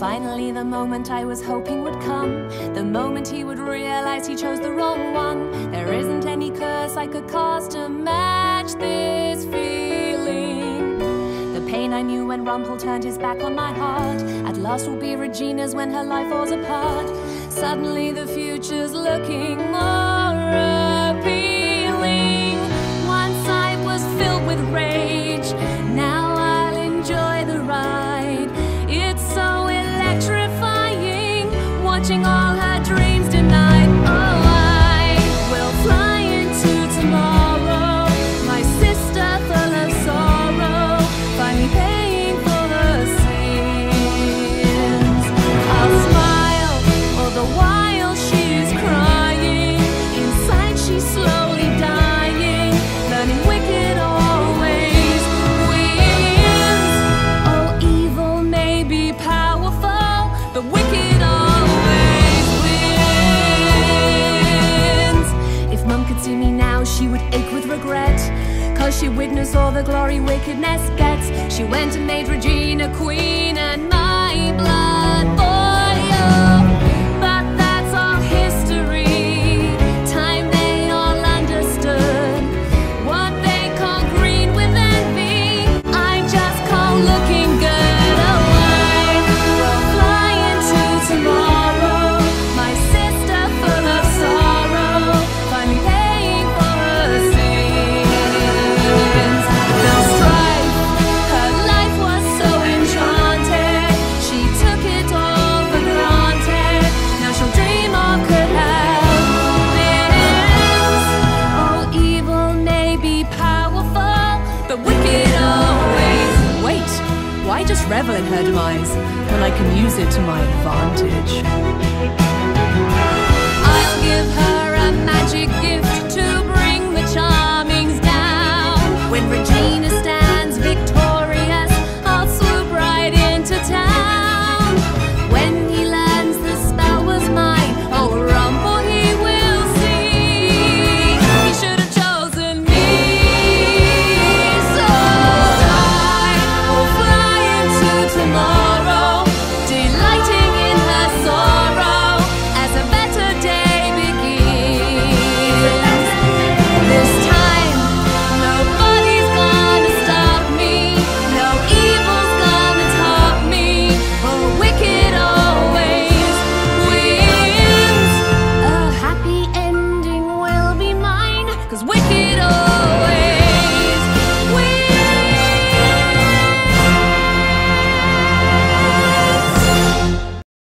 Finally, the moment I was hoping would come. The moment he would realize he chose the wrong one. There isn't any curse I could cast to match this feeling. The pain I knew when Rumple turned his back on my heart. At last will be Regina's when her life falls apart. Suddenly, the future's looking more appealing. 星光 She witnessed all the glory wickedness gets. She went and made Regina queen and my blood revel in her demise when I can use it to my advantage?